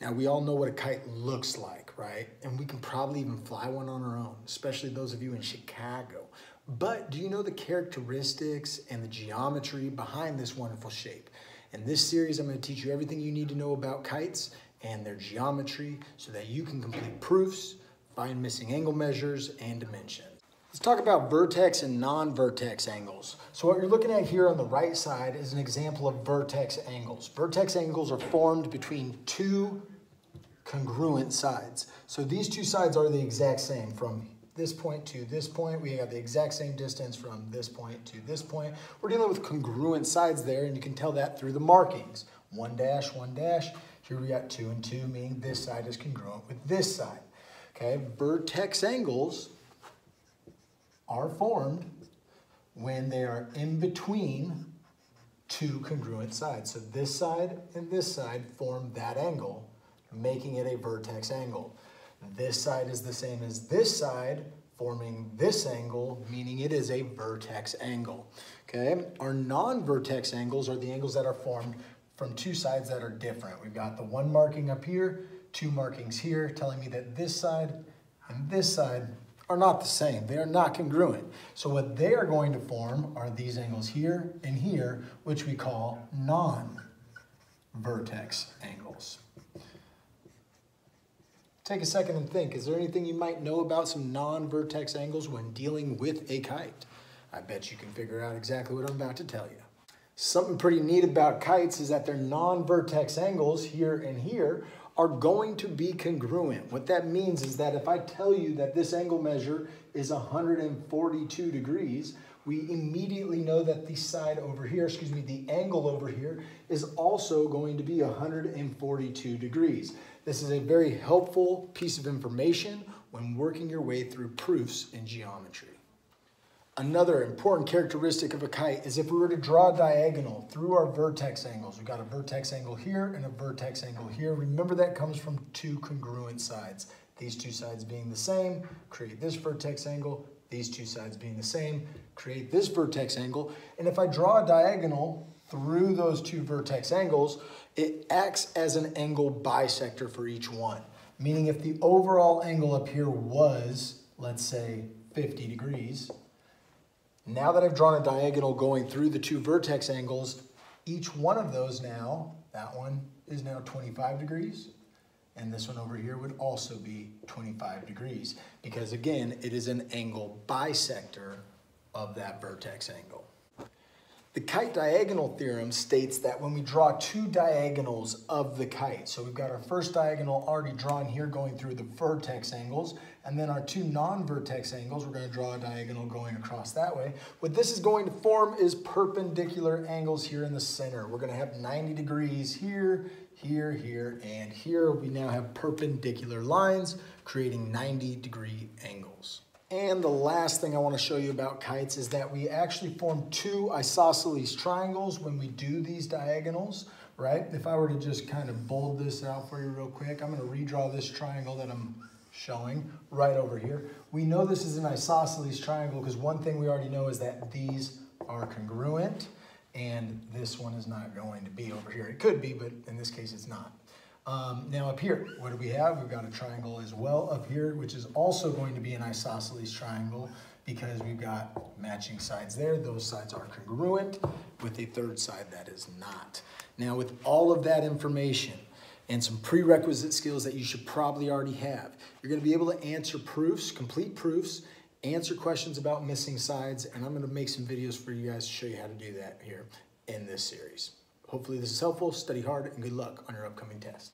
Now, we all know what a kite looks like, right? And we can probably even fly one on our own, especially those of you in Chicago. But do you know the characteristics and the geometry behind this wonderful shape? In this series, I'm going to teach you everything you need to know about kites and their geometry so that you can complete proofs, find missing angle measures, and dimensions. Let's talk about vertex and non-vertex angles. So what you're looking at here on the right side is an example of vertex angles. Vertex angles are formed between two congruent sides. So these two sides are the exact same from this point to this point. We have the exact same distance from this point to this point. We're dealing with congruent sides there, and you can tell that through the markings. One dash, one dash. Here we got two and two, meaning this side is congruent with this side. Okay, vertex angles are formed when they are in between two congruent sides. So this side and this side form that angle, making it a vertex angle. This side is the same as this side, forming this angle, meaning it is a vertex angle. Okay, our non-vertex angles are the angles that are formed from two sides that are different. We've got the one marking up here, two markings here, telling me that this side and this side are not the same. They are not congruent. So what they are going to form are these angles here and here, which we call non-vertex angles. Take a second and think, is there anything you might know about some non-vertex angles when dealing with a kite? I bet you can figure out exactly what I'm about to tell you. Something pretty neat about kites is that their non-vertex angles here and here are going to be congruent. What that means is that if I tell you that this angle measure is 142 degrees, we immediately know that the side over here, excuse me, the angle over here is also going to be 142 degrees. This is a very helpful piece of information when working your way through proofs in geometry. Another important characteristic of a kite is if we were to draw a diagonal through our vertex angles, we've got a vertex angle here and a vertex angle here. Remember that comes from two congruent sides. These two sides being the same, create this vertex angle. These two sides being the same, create this vertex angle. And if I draw a diagonal through those two vertex angles, it acts as an angle bisector for each one. Meaning if the overall angle up here was, let's say, 50 degrees, now that I've drawn a diagonal going through the two vertex angles, each one of those now, that one is now 25 degrees, and this one over here would also be 25 degrees, because again, it is an angle bisector of that vertex angle. The kite diagonal theorem states that when we draw two diagonals of the kite, so we've got our first diagonal already drawn here going through the vertex angles, and then our two non-vertex angles, we're gonna draw a diagonal going across that way. What this is going to form is perpendicular angles here in the center. We're gonna have 90 degrees here, here, here, and here. We now have perpendicular lines creating 90 degree angles. And the last thing I want to show you about kites is that we actually form two isosceles triangles when we do these diagonals, right? If I were to just kind of bold this out for you real quick, I'm going to redraw this triangle that I'm showing right over here. We know this is an isosceles triangle because one thing we already know is that these are congruent and this one is not going to be over here. It could be, but in this case it's not. Um, now up here, what do we have? We've got a triangle as well up here, which is also going to be an isosceles triangle because we've got matching sides there. Those sides are congruent with a third side that is not. Now with all of that information and some prerequisite skills that you should probably already have, you're gonna be able to answer proofs, complete proofs, answer questions about missing sides, and I'm gonna make some videos for you guys to show you how to do that here in this series. Hopefully this is helpful, study hard, and good luck on your upcoming test.